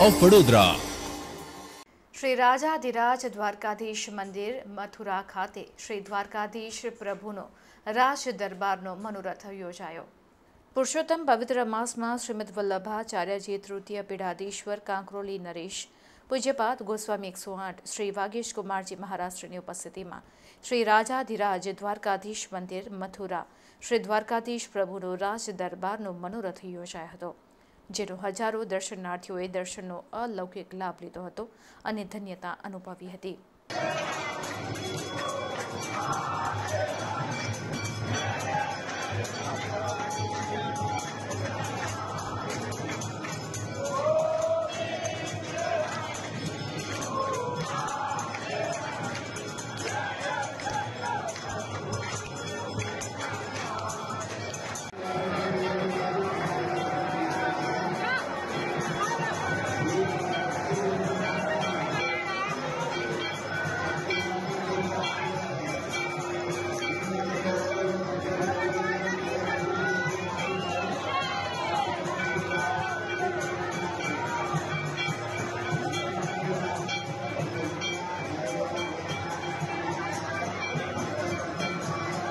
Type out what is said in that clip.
Of Vadodara Shri Rajadhiraj Dwarkadhish મંદિર, મથુરા ખાતે શ્રી દ્વારકાધીશ પ્રભુનો રાજ દરબારનો મનોરથ યોજાયો. પુરુષોત્તમ પવિત્ર માસમાં શ્રીમદ વલ્લભાચાર્યજી તૃતીય પીઢાધીશ્વર કાંકરોલી નરેશ, પૂજ્યપાદ ગોસ્વામી એકસો આઠ, શ્રી વાગેશ કુમારજી મહારાષ્ટ્રની ઉપસ્થિતિમાં શ્રી રાજાધિરાજ દ્વારકાધીશ મંદિર, મથુરા, શ્રી દ્વારકાધીશ પ્રભુનો રાજ દરબારનો મનોરથ યોજાયો હતો. જેનો હજારો દર્શનાર્થીઓએ દર્શનનો અલૌકિક લાભ લીધો હતો અને ધન્યતા અનુભવી હતી.